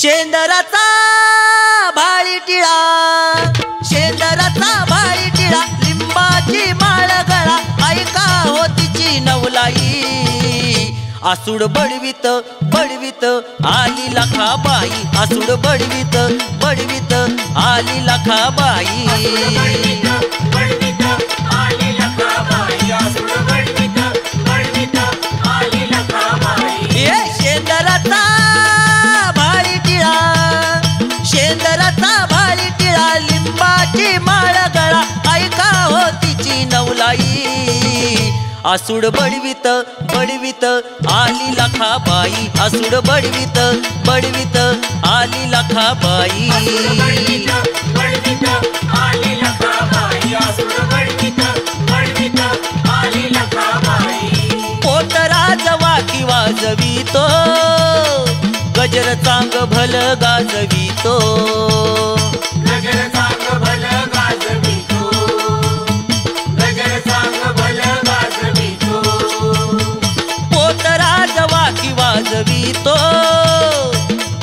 शेंदराचा भाळी टिळा. शेंदराचा भाळी टिळा लिंबाची माळ गळा. ऐका हो तिची नवलाई. आसूड बडवीत बडवीत आली लखाबाई. आसूड बडवीत बडवीत आली लखाबाई. बाई आसूड बडवीत बडवीत आली लखाबाई. आसूड बडवीत बडवीत आली लखाबाई. पोतराज वाकी वाजवितो. गजर चांग भल गाजवितो. पोतराज वाकी वाजवितो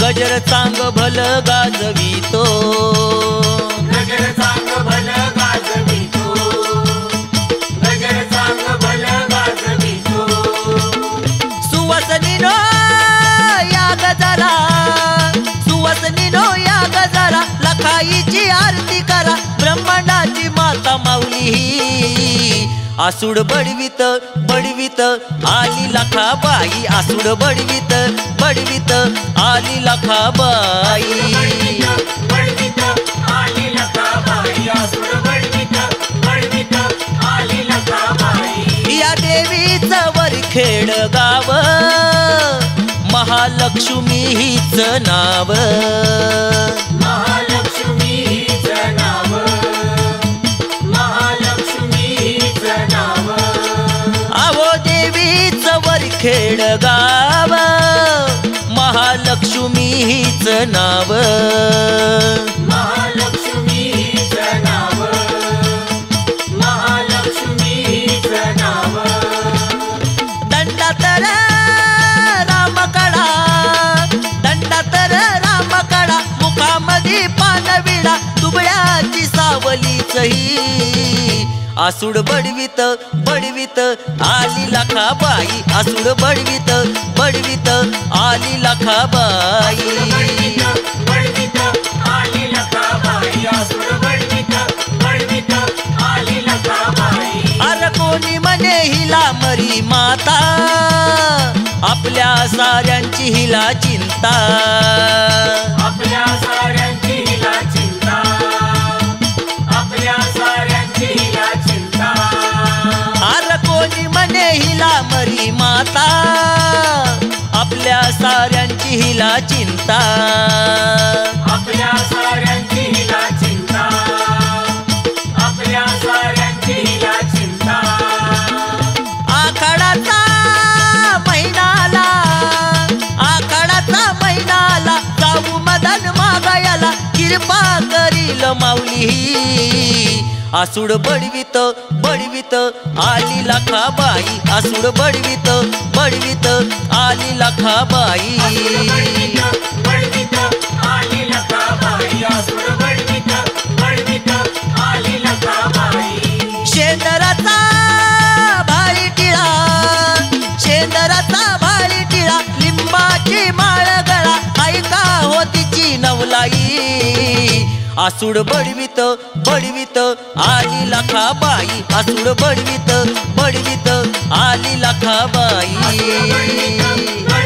गजर चांग भल गाजवितो. सुवासनीनो या गजरा सुवासनीनो या गजरा लखाईची आरती करा. ब्रह्मांडाची माता माऊली. ही आसूड बडवीत बडवीत आली लखाबाई. आसूड बडवीत बडवीत आली लखाबाई. या देवीचं वरखेड गाव महालक्ष्मी हीच नाव. खेडगाव महालक्ष्मी हीच नाव. आसूड बडवित बडवित आली लखाबाई. आसूड बडवित बडवित आली लखाबाई. अर कोणी म्हणे हिला मरी माता? आपल्या साऱ्यांची हिला चिंता. हिला चिंता. आपल्या साऱ्यांची हिला चिंता. आपल्या साऱ्यांची हिला चिंता. आखाडाचा महिनाला आखाडाचा महिनाला जाऊ मदन मागायला कृपा करील माऊली. आसूड बडवीत बडवीत आली लखाबाई. आसूड बडवीत बडवीत आली लखाबाई. बडवीत आसूड बडवीत बडवीत आली लखाबाई. आसूड बडवीत बडवीत आली लखाबाई. बडवीत